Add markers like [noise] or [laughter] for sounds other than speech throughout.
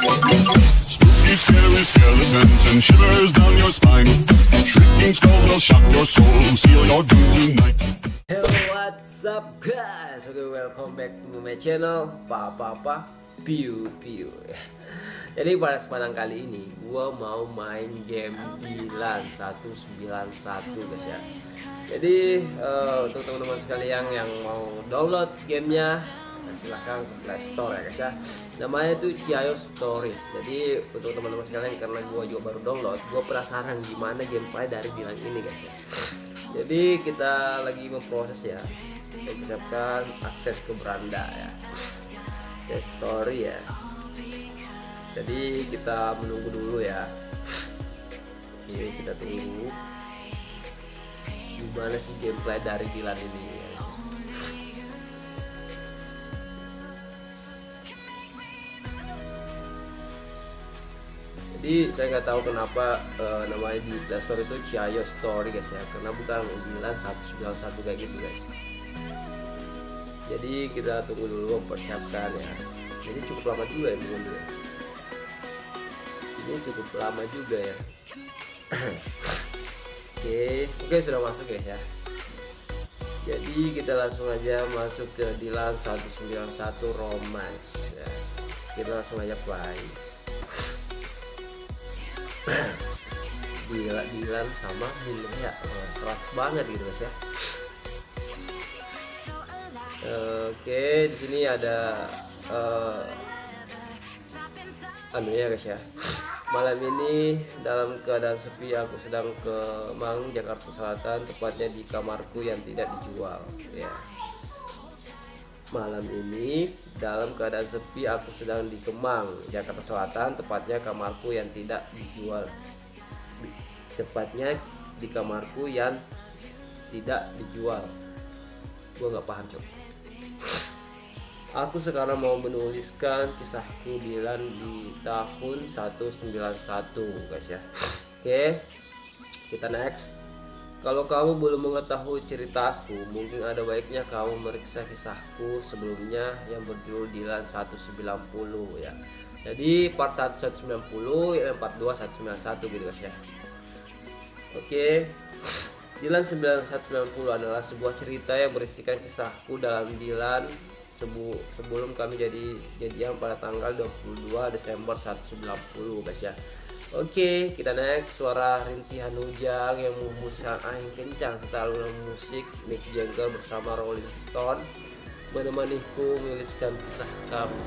Spooky, scary skeletons and shivers down your spine. Shrieking skulls will shock your soul, seal your doom tonight. Hello what's up guys? Oke welcome back to my channel. Papa Papa Piu Piu. Jadi pada kesempatan kali ini Gua mau main game Dilan 191 guys ya. Jadi uh, untuk teman-teman sekalian yang mau download gamenya silahkan ke Play Store ya guys ya. Namanya itu Ciayo Stories. Jadi untuk teman-teman sekalian karena gue juga baru download gue penasaran gimana gameplay dari Dilan ini guys ya. Jadi kita lagi memproses ya. Kita ucapkan akses ke beranda ya. Akses story ya. Jadi kita menunggu dulu ya. Oke kita tunggu. Gimana sih gameplay dari Dilan ini jadi saya nggak tahu kenapa uh, namanya di Play Store itu Ciayo Story guys ya. Karena bukan Dilan 191 kayak gitu guys. Jadi kita tunggu dulu persiapkan ya. Jadi cukup lama juga ya menunggu ya. Ini cukup lama juga ya. [coughs] Oke oke sudah masuk guys ya. Jadi kita langsung aja masuk ke Dilan 191 Romance ya. kita langsung aja play Gila Dilan sama ya oh, seras banget gitu guys ya. Oke di sini ada uh, anu ya guys ya. Malam ini dalam keadaan sepi aku sedang ke Mang Jakarta Selatan tepatnya di kamarku yang tidak dijual. Ya malam ini dalam keadaan sepi aku sedang di Kemang Jakarta Selatan tepatnya kamarku yang tidak dijual. Tepatnya di kamarku yang tidak dijual. Gua nggak paham cok. Aku sekarang mau menuliskan kisahku Dilan di tahun 191 guys ya. Oke kita next kalau kamu belum mengetahui ceritaku, mungkin ada baiknya kamu meriksa kisahku sebelumnya yang berjudul Dilan 190 ya. Jadi part 1 190 ya part 2 191 gitu guys ya. Oke. Dilan 9190 adalah sebuah cerita yang berisikan kisahku dalam Dilan sebu sebelum kami jadi jadian pada tanggal 22 Desember 190 guys ya. Oke, kita next suara rintihan hujan yang menghembuskan angin kencang alunan musik Mick Jagger bersama Rolling Stone menemaniku menuliskan kisah kamu.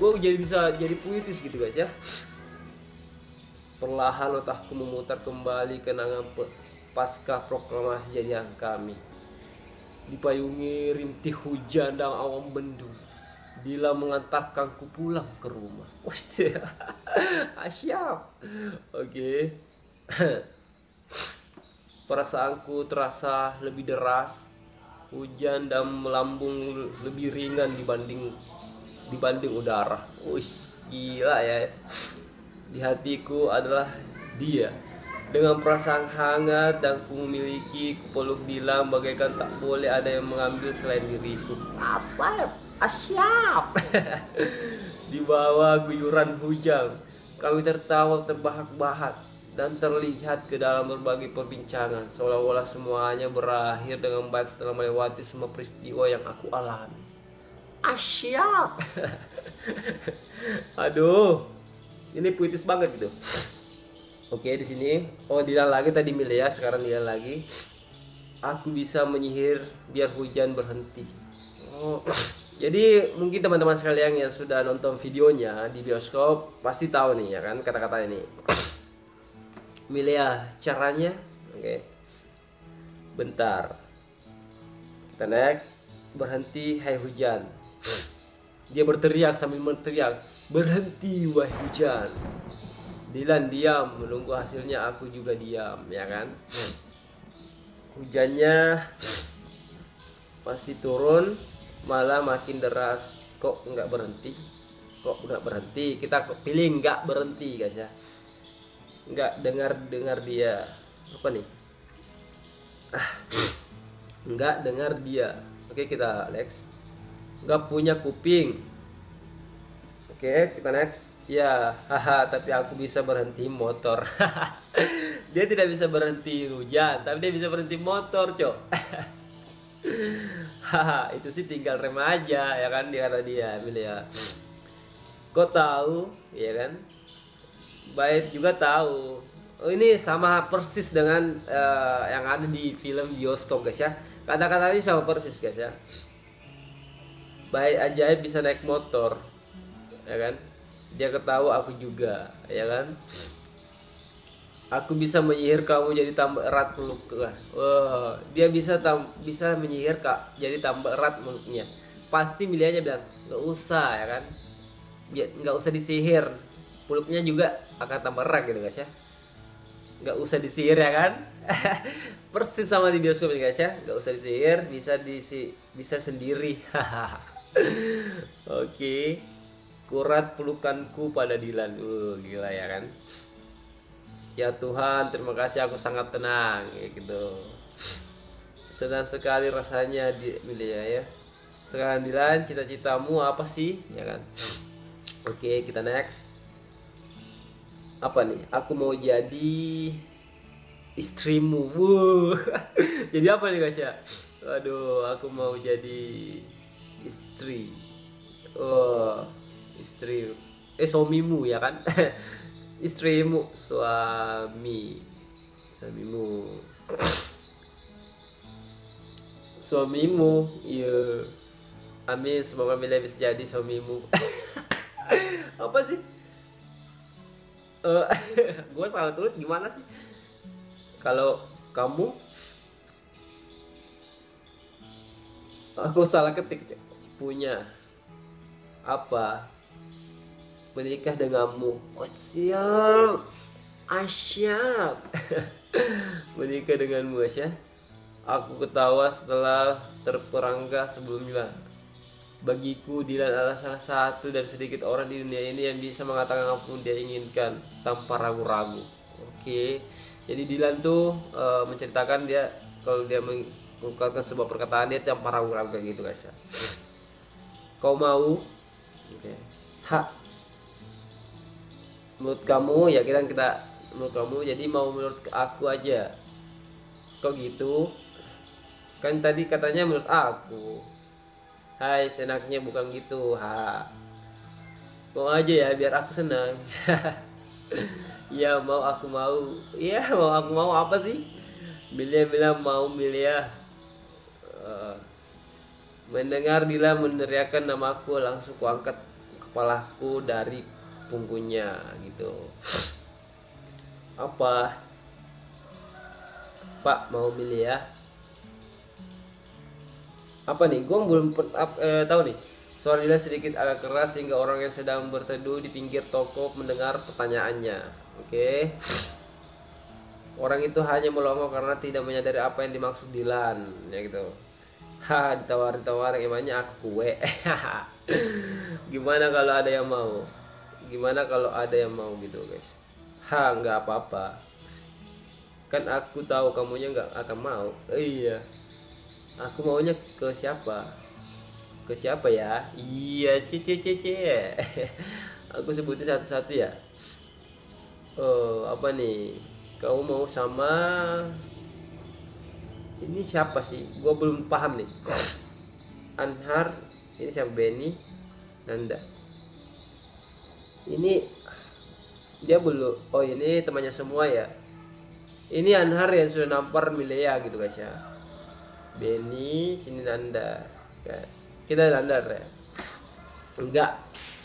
Gue jadi bisa jadi puitis gitu guys ya. Perlahan otakku memutar kembali kenangan pasca proklamasi jadian kami. Dipayungi rintih hujan dan awan mendung Dila mengantarkanku pulang ke rumah. [laughs] Wah, siap. Oke. [clears throat] Perasaanku terasa lebih deras. Hujan dan melambung lebih ringan dibanding dibanding udara. Wih, gila ya. Di hatiku adalah dia. Dengan perasaan hangat dan ku memiliki kupeluk Dila bagaikan tak boleh ada yang mengambil selain diriku. Asap asyap. [laughs] Di bawah guyuran hujan kami tertawa terbahak-bahak dan terlihat ke dalam berbagai perbincangan seolah-olah semuanya berakhir dengan baik setelah melewati semua peristiwa yang aku alami. Asyap. [laughs] Aduh ini puitis banget gitu oke di sini oh dia lagi tadi Milia sekarang dia lagi aku bisa menyihir biar hujan berhenti oh [coughs] jadi mungkin teman-teman sekalian yang sudah nonton videonya di bioskop pasti tahu nih ya kan kata-kata ini. [coughs] Milia caranya, oke. Okay. Bentar. Kita next. Berhenti hai hujan. [coughs] Dia berteriak sambil berteriak, berhenti wahai hujan. Dilan diam, menunggu hasilnya aku juga diam, ya kan? Hujannya masih turun, malah makin deras. Kok nggak berhenti? Kok nggak berhenti? Kita pilih nggak berhenti guys ya? Nggak dengar dengar dia. Apa nih? Ah. Nggak dengar dia. Oke kita Lex nggak punya kuping. Oke, kita next. Ya, haha, tapi aku bisa berhenti motor. [laughs] dia tidak bisa berhenti hujan, tapi dia bisa berhenti motor, cok. [laughs] haha, itu sih tinggal rem aja, ya kan dia kata dia, ya. Kok tahu, ya kan? Baik juga tahu. Oh, ini sama persis dengan uh, yang ada di film bioskop, guys ya. Kata-kata ini sama persis, guys ya. Baik ajaib bisa naik motor ya kan dia ketawa aku juga ya kan? Aku bisa menyihir kamu jadi tambah erat peluk oh, dia bisa tam bisa menyihir kak jadi tambah erat mulutnya pasti milihannya bilang nggak usah ya kan? Nggak usah disihir. Peluknya juga akan tambah erat gitu guys ya. Nggak usah disihir ya kan? [laughs] Persis sama di bioskop ya guys ya. Nggak usah disihir bisa disi bisa sendiri. [laughs] Oke. okay kurat pelukanku pada Dilan. Uh gila ya kan? Ya Tuhan terima kasih aku sangat tenang ya gitu. Senang sekali rasanya di milih ya. Sekarang Dilan cita-citamu apa sih? Ya kan? Oke kita next. Apa nih? Aku mau jadi istrimu. Wuh. [laughs] jadi apa nih guys ya aduh aku mau jadi istri. Oh istri eh suamimu ya kan? [laughs] Istrimu suami. Suamimu. Suamimu iya. Amin semoga Mila bisa jadi suamimu. [laughs] Apa sih? Uh, eh, [laughs] gue salah tulis gimana sih? Kalau kamu aku salah ketik punya. Apa menikah denganmu. Oh siap asyap. [laughs] Menikah denganmu Asya. Aku ketawa setelah terperangkah sebelumnya. Bagiku Dilan adalah salah satu dari sedikit orang di dunia ini yang bisa mengatakan apa pun dia inginkan tanpa ragu-ragu. Oke. Jadi Dilan tuh e, menceritakan dia kalau dia mengungkapkan sebuah perkataan dia tanpa ragu-ragu kayak gitu guys ya kau mau? Oke. Hak menurut kamu ya kita kita menurut kamu jadi mau menurut aku aja. Kok gitu? Kan tadi katanya menurut aku. Hai senaknya bukan gitu ha. Mau aja ya biar aku senang. [laughs] Ya mau aku mau. Iya mau aku mau apa sih? Milia bilang mau Milia uh, mendengar Dila meneriakan namaku langsung kuangkat kepalaku dari punggungnya gitu. Apa? Pak mau milih ya? Apa nih? Gue belum eh, tahu nih. Suara sedikit agak keras sehingga orang yang sedang berteduh di pinggir toko mendengar pertanyaannya. Oke. Okay. orang itu hanya melongo karena tidak menyadari apa yang dimaksud Dilan ya gitu. Ha ditawar-tawar emangnya aku kue? [laughs] Gimana kalau ada yang mau gimana kalau ada yang mau gitu guys? Ha nggak apa-apa. Kan aku tahu kamunya nggak akan mau. Iya. Aku maunya ke siapa? Ke siapa ya? Iya cici cici [laughs] aku sebutin satu-satu ya. Oh apa nih? Kamu mau sama ini siapa sih? Gue belum paham nih. Anhar ini siapa? Benny Nanda ini dia belum oh ini temannya semua ya? Ini Anhar yang sudah nampar Milea gitu guys ya. Benny sini Nanda ya. kita Nanda ya enggak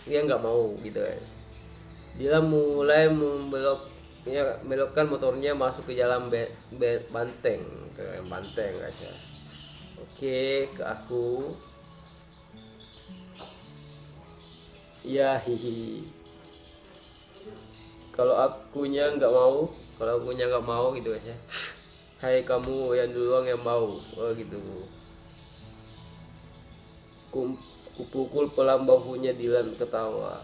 dia enggak mau gitu guys. Dia mulai membelok ya belokkan motornya masuk ke jalan be, be, banteng ke banteng guys ya. Oke ke aku. Ya hihi kalau akunya nggak mau kalau akunya nggak mau gitu guys ya. Hai kamu yang duluan yang mau oh gitu. Kum, kupukul pelan bahunya Dilan ketawa.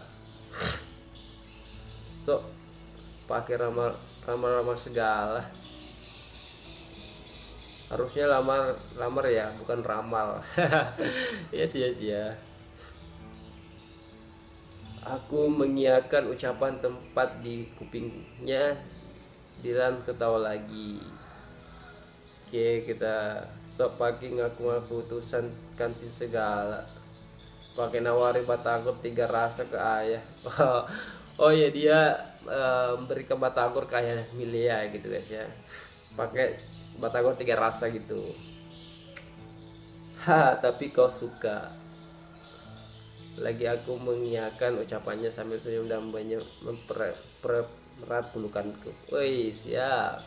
Sok pakai ramar ramar ramar segala. Harusnya lamar lamar ya bukan ramal. [laughs] Ya sih ya sih ya Aku mengiakan ucapan tempat di kupingnya. Dilan ketawa lagi. Oke, kita sok pagi ngaku-ngaku utusan kantin segala. Pakai nawari batagor tiga rasa ke ayah. [laughs] oh iya dia uh, memberikan batagor ke ayah Milia gitu guys ya. Pakai batagor tiga rasa gitu. Ha, tapi kau suka lagi aku mengiakan ucapannya sambil senyum dan banyak mempererat pelukanku. Woi, siap.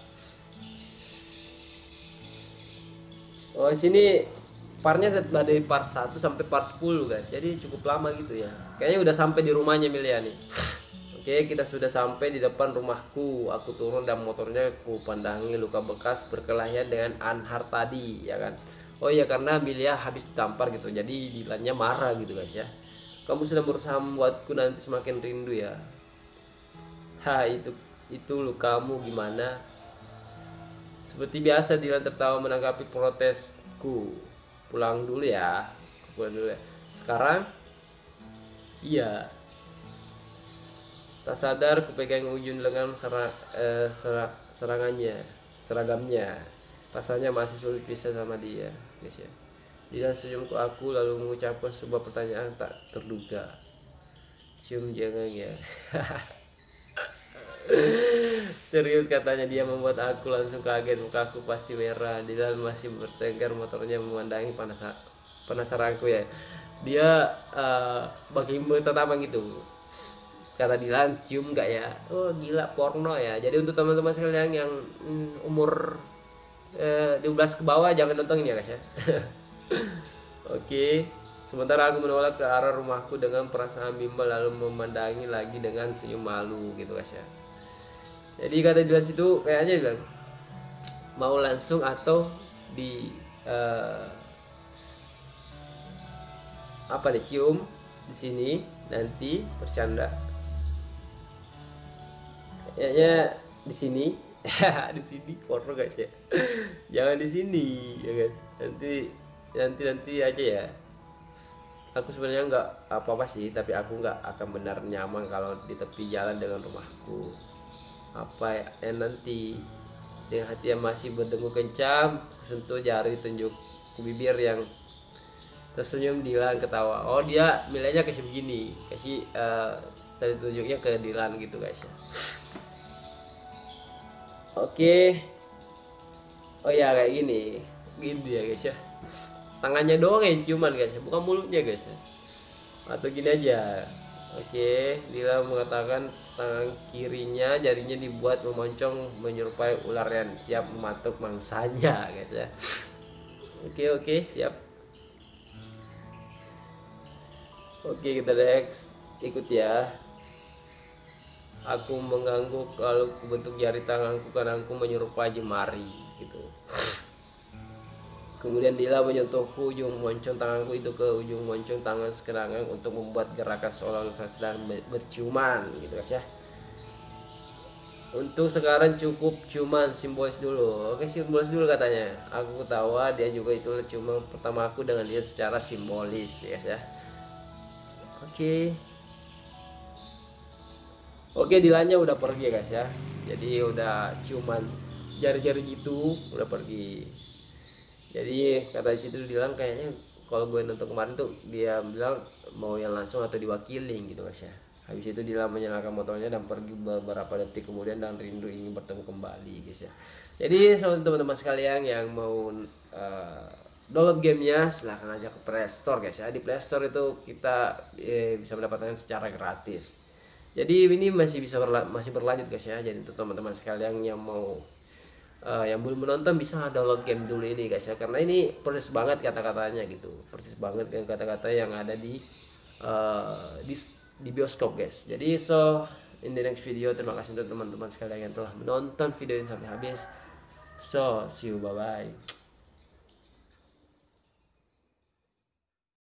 Oh, sini parnya dari part 1 sampai part 10, guys. Jadi cukup lama gitu ya. Kayaknya udah sampai di rumahnya Milia nih. Oke, kita sudah sampai di depan rumahku. Aku turun dan motornya ku pandangi luka bekas berkelahian dengan Anhar tadi, ya kan. Oh iya karena Milia habis ditampar gitu. Jadi Dilannya marah gitu, guys ya kamu sedang berusaha membuatku nanti semakin rindu ya. Ha, itu itu lu kamu gimana? Seperti biasa Dilan tertawa menanggapi protesku. Pulang dulu ya. Pulang dulu ya. Sekarang iya. Tak sadar kupegang ujung lengan serang, eh, serang, serangannya, seragamnya. Rasanya masih sulit bisa sama dia, guys ya. Dia senyum ke aku lalu mengucapkan sebuah pertanyaan tak terduga. Cium jangan ya. [laughs] Serius katanya dia membuat aku langsung kaget muka aku pasti merah. Dia masih bertengkar motornya memandangi panas penasaranku ya. Dia uh, bagi pertama gitu. Kata Dilan cium gak ya? Oh gila porno ya. Jadi untuk teman-teman sekalian yang mm, umur eh, 12 ke bawah jangan nonton ini ya guys ya. [laughs] Oke. Sementara aku menolak ke arah rumahku dengan perasaan bimbang lalu memandangi lagi dengan senyum malu gitu guys ya. Jadi kata di situ kayaknya bilang mau langsung atau di uh, apa nih cium di sini nanti bercanda. Kayaknya di sini [laughs] di sini porno guys ya. Jangan di sini ya kan. Nanti nanti nanti aja ya. Aku sebenarnya nggak apa apa sih tapi aku nggak akan benar nyaman kalau di tepi jalan dengan rumahku. Apa ya eh, nanti dengan hati yang masih berdengu kencang sentuh jari tunjuk ku bibir yang tersenyum Dilan ketawa. Oh dia nilainya kasih begini kasih uh, tadi tunjuknya ke Dilan gitu guys ya. Oke. Oh ya kayak gini. Gini ya guys ya tangannya doang yang ciuman guys. Bukan mulutnya guys. Atau gini aja. Oke Lila mengatakan tangan kirinya jarinya dibuat memoncong menyerupai ular yang siap mematuk mangsanya guys ya. Oke oke siap. Oke kita next. Ikut ya. Aku mengganggu kalau bentuk jari tanganku karena aku menyerupai jemari gitu Kemudian Dila menyentuh ujung moncong tanganku itu ke ujung moncong tangan sekerangan untuk membuat gerakan seolah saya sedang berciuman gitu guys ya. Untuk sekarang cukup cuman simbolis dulu. Oke simbolis dulu katanya. Aku ketawa dia juga itu cuma pertama aku dengan dia secara simbolis ya guys ya. Oke. Oke Dilanya udah pergi guys ya. Jadi udah cuman jari-jari gitu udah pergi jadi kata situ bilang kayaknya kalau gue nonton kemarin tuh dia bilang mau yang langsung atau diwakili gitu mas ya. Habis itu dia menyalakan motornya dan pergi beberapa detik kemudian dan rindu ingin bertemu kembali guys ya. Jadi teman-teman sekalian yang mau uh, download gamenya silahkan aja ke Play Store guys ya. Di Play Store itu kita eh, bisa mendapatkan secara gratis. Jadi ini masih bisa berla masih berlanjut guys ya. Jadi untuk teman-teman sekalian yang mau uh, yang belum menonton bisa download game dulu ini guys ya. Karena ini persis banget kata-katanya gitu. Persis banget dengan kata-kata yang ada di uh, di di bioskop guys. Jadi so in the next video terima kasih untuk teman-teman sekalian yang telah menonton video ini sampai habis. So see you. Bye bye